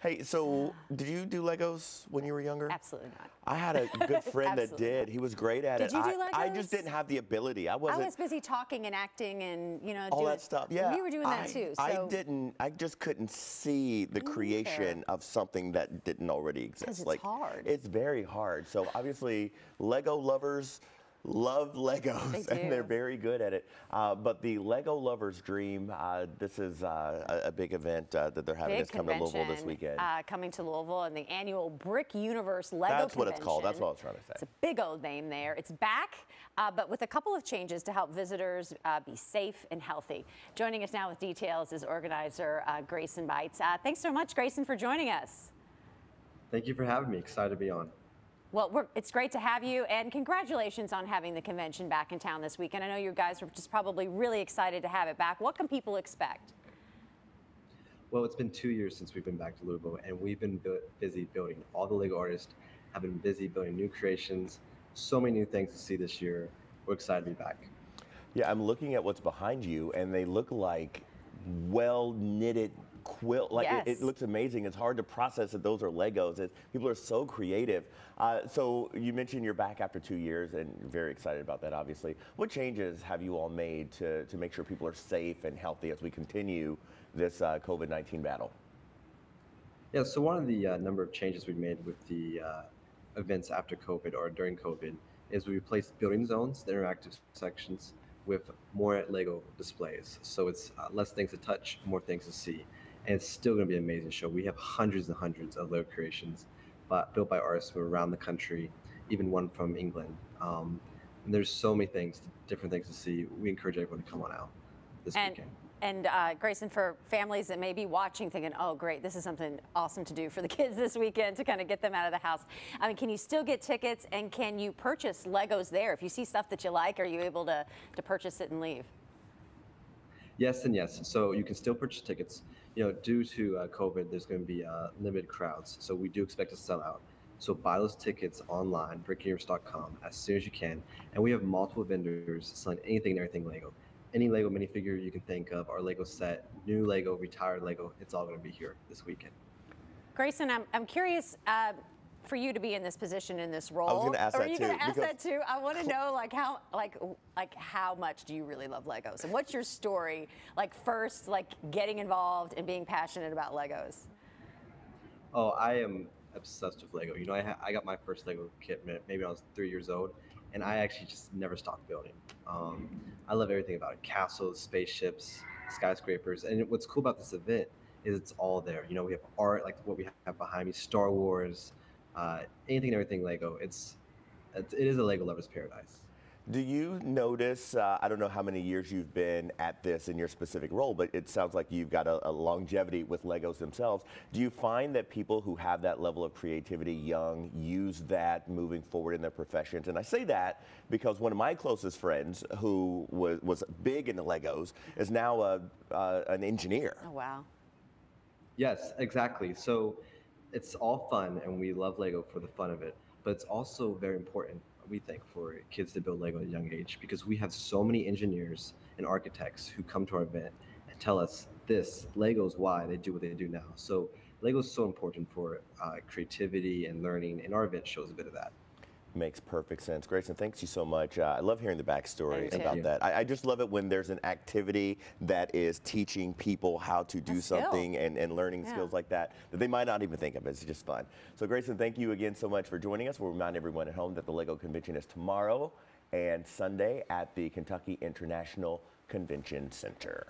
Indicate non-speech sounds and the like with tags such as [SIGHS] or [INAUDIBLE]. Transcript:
Hey, so [SIGHS] did you do Legos when you were younger? Absolutely not. I had a good [LAUGHS] friend that did. He was great at Did it. you do I, I just didn't have the ability. I wasn't. I was busy talking and acting and, you know, all doing, that stuff. Yeah, We were doing that I- too. I didn't. I just couldn't see the creation of something that didn't already exist. Because it's hard. It's very hard. So obviously, Lego lovers love Legos, [LAUGHS] and they're very good at it. Uh, but the Lego lovers dream. Uh, this is uh, a, a big event uh, that they're having. Big It's coming to Louisville this weekend. Uh, coming to Louisville and the annual BrickUniverse Lego That's what it's called. That's what I was trying to say. It's a big old name there. It's back, uh, but with a couple of changes to help visitors uh, be safe and healthy. Joining us now with details is organizer uh, Grayson Bates. Uh, thanks so much, Grayson, for joining us. Thank you for having me. Excited to be on. Well, we're, it's great to have you, and congratulations on having the convention back in town this weekend. I know you guys are just probably really excited to have it back. What can people expect? Well, it's been two years since we've been back to Louisville, and we've been bu- busy building. All the Lego artists have been busy building new creations. So many new things to see this year. We're excited to be back. Yeah, I'm looking at what's behind you, and they look like well knitted quilt. Like it, Yes. it looks amazing. It's hard to process that those are Legos. It, people are so creative. Uh, so you mentioned you're back after two years, and you're very excited about that. Obviously, what changes have you all made to to make sure people are safe and healthy as we continue this uh, COVID-19 battle? Yeah, so one of the uh, number of changes we made with the uh, events after COVID or during COVID is we replaced building zones, the interactive sections, with more Lego displays. So it's uh, less things to touch, more things to see. And it's still going to be an amazing show. We have hundreds and hundreds of Lego creations but built by artists from around the country, even one from England. Um, and there's so many things, different things to see. We encourage everyone to come on out this And, weekend. and uh, Grayson, for families that may be watching thinking, oh, great, this is something awesome to do for the [LAUGHS] kids this weekend to kind of get them out of the house. I mean, can you still get tickets and can you purchase Legos there? If you see stuff that you like, are you able to, to purchase it and leave? Yes and yes. So you can still purchase tickets. You know, due to uh, COVID, there's going to be uh, limited crowds. So we do expect to sell out. So buy those tickets online, brickuniverse.com, as soon as you can. And we have multiple vendors selling anything and everything Lego. Any Lego minifigure you can think of, our Lego set, new Lego, retired Lego, it's all going to be here this weekend. Grayson, I'm, I'm curious uh, for you to be in this position in this role. gonna ask Are you going to ask that too? I want to [LAUGHS] know like how like like how much do you really love Legos and what's your story like first like getting involved and being passionate about Legos? Oh, I am obsessed with Lego. You know, I, ha- I got my first Lego kit maybe when I was three years old, and I actually just never stopped building. Um, I love everything about it castles, spaceships, skyscrapers. And what's cool about this event is it's all there. You know, we have art like what we have behind me, Star Wars, uh, anything and everything Lego. It's, it's it is a Lego lover's paradise. Do you notice? Uh, I don't know how many years you've been at this in your specific role, but it sounds like you've got a, a longevity with Legos themselves. Do you find that people who have that level of creativity young use that moving forward in their professions? And I say that because one of my closest friends, who was, was big into Legos, is now a, uh, an engineer. Oh wow. Yes, exactly. So it's all fun, and we love Lego for the fun of it. But it's also very important, we think, for kids to build Lego at a young age because we have so many engineers and architects who come to our event and tell us this Lego's why they do what they do now. So Lego is so important for uh, creativity and learning, and our event shows a bit of that. Makes perfect sense. Grayson, thanks you so much. Uh, I love hearing the backstory about that. I, I just love it when there's an activity that is teaching people how to do something and, and learning Yeah. skills like that that they might not even think of. It's just fun. So, Grayson, thank you again so much for joining us. We'll remind everyone at home that the LEGO convention is tomorrow and Sunday at the Kentucky International Convention Center.